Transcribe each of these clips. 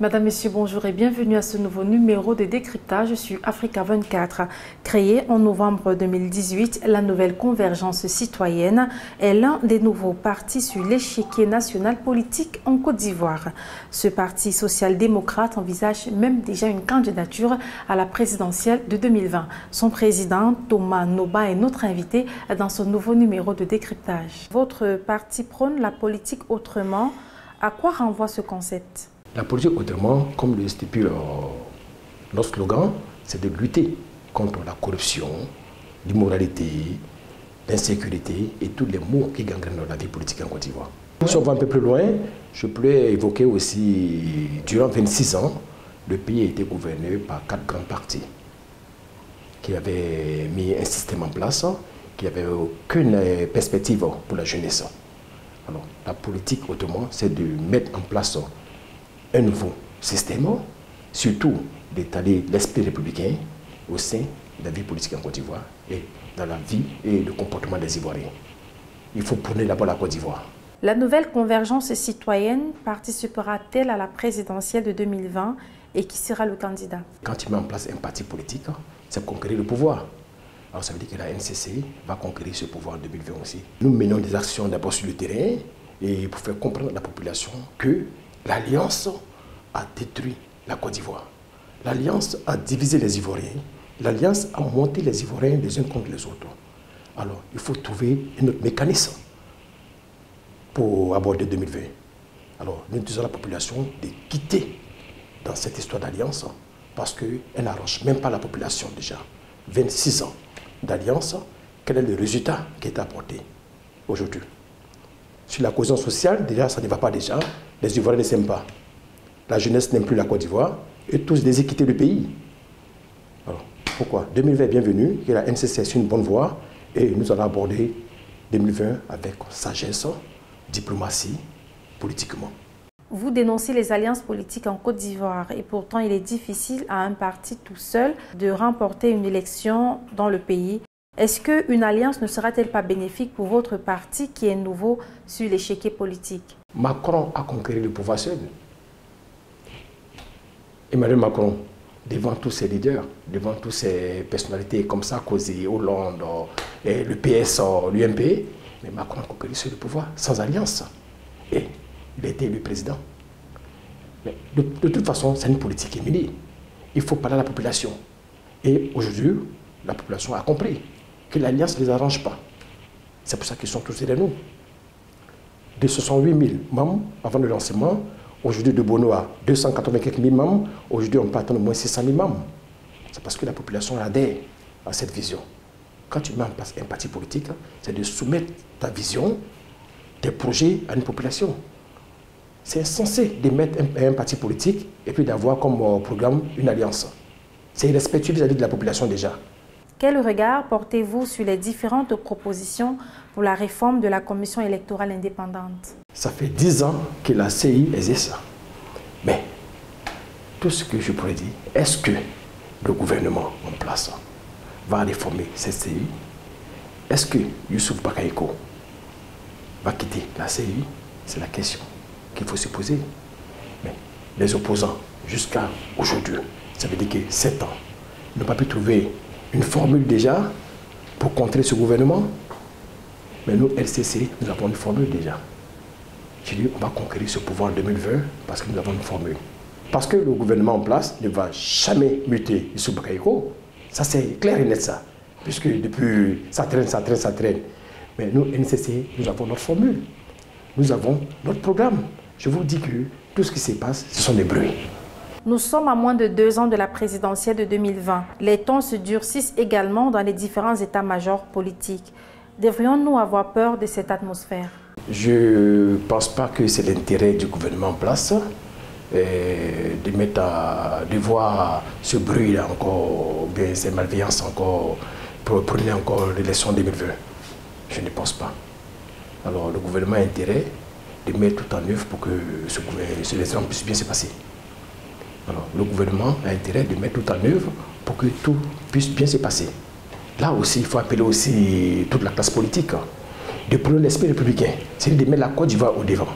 Madame, Monsieur, bonjour et bienvenue à ce nouveau numéro de décryptage sur Africa 24. Créée en novembre 2018, la nouvelle Convergence citoyenne est l'un des nouveaux partis sur l'échiquier national politique en Côte d'Ivoire. Ce parti social-démocrate envisage même déjà une candidature à la présidentielle de 2020. Son président, Thomas Noba, est notre invité dans ce nouveau numéro de décryptage. Votre parti prône la politique autrement. À quoi renvoie ce concept? La politique, autrement, comme le stipule euh, notre slogan, c'est de lutter contre la corruption, l'immoralité, l'insécurité et tous les maux qui gangrènent la vie politique en Côte d'Ivoire. Si on va un peu plus loin, je peux évoquer aussi, durant 26 ans, le pays a été gouverné par quatre grands partis qui avaient mis un système en place, qui n'avaient aucune perspective pour la jeunesse. Alors, la politique, autrement, c'est de mettre en place un nouveau système, surtout d'étaler l'esprit républicain au sein de la vie politique en Côte d'Ivoire et dans la vie et le comportement des Ivoiriens. Il faut prôner d'abord la Côte d'Ivoire. La nouvelle convergence citoyenne participera-t-elle à la présidentielle de 2020 et qui sera le candidat? Quand tu mets en place un parti politique, c'est conquérir le pouvoir. Alors ça veut dire que la NCC va conquérir ce pouvoir en 2020 aussi. Nous menons des actions d'abord sur le terrain et pour faire comprendre à la population que L'Alliance a détruit la Côte d'Ivoire. L'Alliance a divisé les Ivoiriens. L'Alliance a monté les Ivoiriens les uns contre les autres. Alors, il faut trouver un autre mécanisme pour aborder 2020. Alors, nous disons à la population de quitter dans cette histoire d'alliance parce qu'elle n'arrange même pas la population déjà. 26 ans d'alliance, quel est le résultat qui est apporté aujourd'hui? Sur la cohésion sociale, déjà, ça ne va pas déjà les Ivoiriens ne s'aiment pas. La jeunesse n'aime plus la Côte d'Ivoire et tous désirent quitter le pays. Alors, pourquoi? 2020 est bienvenue, et la NCC est une bonne voie et nous allons aborder 2020 avec sagesse, diplomatie, politiquement. Vous dénoncez les alliances politiques en Côte d'Ivoire et pourtant il est difficile à un parti tout seul de remporter une élection dans le pays. Est-ce qu'une alliance ne sera-t-elle pas bénéfique pour votre parti qui est nouveau sur l'échiquier politique? Macron a conquis le pouvoir seul. Emmanuel Macron, devant tous ses leaders, devant toutes ces personnalités comme Sarkozy, Hollande, et le PS, l'UMP, mais Macron a conquis seul le pouvoir, sans alliance. Et il a été élu président. Mais de, toute façon, c'est une politique émilie. Il faut parler à la population. Et aujourd'hui, la population a compris que l'alliance ne les arrange pas. C'est pour ça qu'ils sont tous derrière nous de 68 000 membres avant le lancement. Aujourd'hui, de Bono à 280 000 membres. Aujourd'hui, on peut attendre au moins 600 000 membres. C'est parce que la population adhère à cette vision. Quand tu mets en place un parti politique, c'est de soumettre ta vision, tes projets à une population. C'est censé de mettre un, parti politique et puis d'avoir comme euh, programme une alliance. C'est irrespectueux vis-à-vis de la population déjà. Quel regard portez-vous sur les différentes propositions pour la réforme de la commission électorale indépendante? Ça fait dix ans que la CI existe. Mais tout ce que je pourrais dire, est-ce que le gouvernement en place va réformer cette CI Est-ce que Youssouf Bakaïko va quitter la CI C'est la question qu'il faut se poser. Mais les opposants, jusqu'à aujourd'hui, ça veut dire que sept ans, n'ont pas pu trouver une formule déjà pour contrer ce gouvernement. Mais nous, LCC, nous avons une formule déjà. J'ai dit, on va conquérir ce pouvoir en 2020 parce que nous avons une formule. Parce que le gouvernement en place ne va jamais muter sous. Ça, c'est clair et net, ça. Puisque depuis, ça traîne, ça traîne, ça traîne. Mais nous, NCC, nous avons notre formule. Nous avons notre programme. Je vous dis que tout ce qui se passe, ce sont des bruits. Nous sommes à moins de deux ans de la présidentielle de 2020. Les tons se durcissent également dans les différents états-majors politiques. Devrions-nous avoir peur de cette atmosphère? Je ne pense pas que c'est l'intérêt du gouvernement en place euh, de, mettre de voir ce bruit-là encore, bien ces malveillances encore, pour prendre encore l'élection 2020. Je ne pense pas. Alors le gouvernement a intérêt de mettre tout en œuvre pour que ce, ce élection puisse bien se passer. Alors, le gouvernement a intérêt de mettre tout en œuvre pour que tout puisse bien se passer. Là aussi, il faut appeler aussi toute la classe politique hein, de prendre l'esprit républicain, c'est de mettre la Côte d'Ivoire au devant.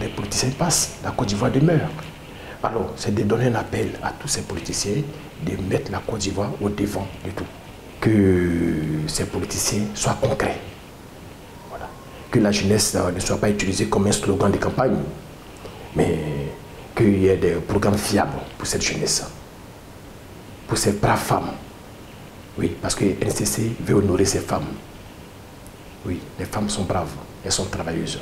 Les politiciens passent, la Côte d'Ivoire demeure. Alors, c'est de donner un appel à tous ces politiciens de mettre la Côte d'Ivoire au devant de tout. Que ces politiciens soient concrets. Voilà. Que la jeunesse ne soit pas utilisée comme un slogan de campagne, mais qu'il y ait des programmes fiables pour cette jeunesse, pour ces braves femmes. Oui, parce que NCC veut honorer ces femmes. Oui, les femmes sont braves, elles sont travailleuses.